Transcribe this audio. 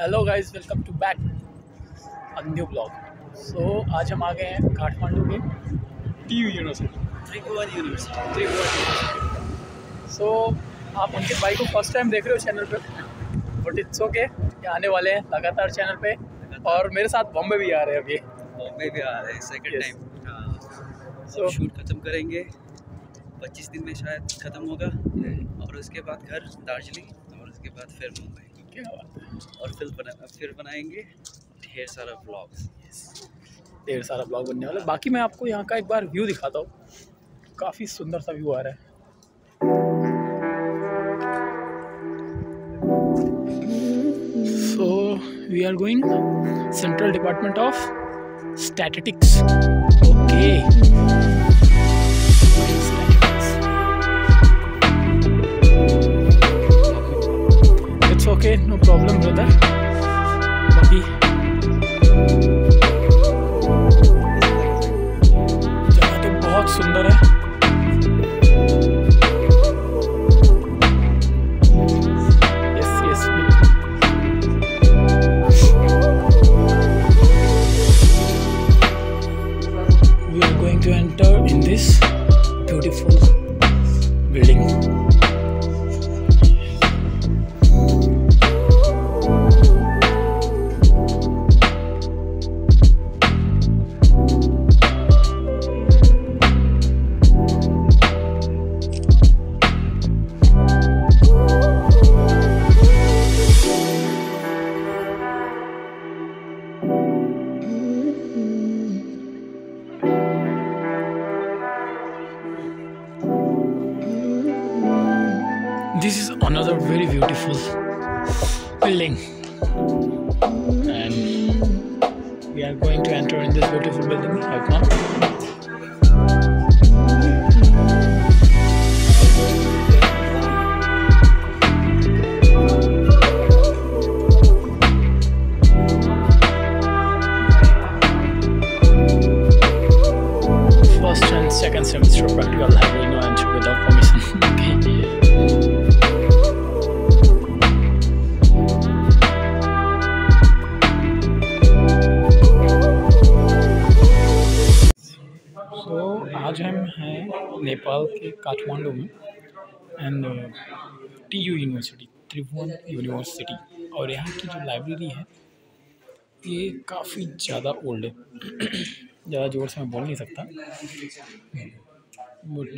Guys welcome to back new blog so आज हम आ गए हैं काठमांडू के T U university Tribhuvan university Tribhuvan university so आप उनके भाई को फ़र्स्ट टाइम देख रहे हो चैनल पे बट इट्स ओके आने वाले हैं लगातार चैनल पे। और मेरे साथ बॉम्बे भी आ रहे हैं अभी। बॉम्बे भी आ रहे हैं सेकंड टाइम तो शूट खत्म करेंगे। 25 दिन में शायद खत्म होगा। और उसके बाद घर दार्जिलिंग और उसके बाद फिर मुंबई क्या बात और फिर बना, फिर बनाएँगे ढेर सारा ब्लॉग्स ढेर सारा ब्लॉग बनने वाला। बाकी मैं आपको यहाँ का एक बार व्यू दिखाता हूँ। काफ़ी सुंदर सा व्यू आ रहा है। So we are going central department of statistics okay Symphony. This is another very beautiful building. And we are going to enter in this beautiful building right now. First and second semester practical will not enter without permission Nepal के काठमांडू में and T U university Tribhuvan university और यहाँ की जो library है, ये काफ़ी ज़्यादा ओल्ड है। ज़्यादा ज़ोर से मैं बोल नहीं सकता। But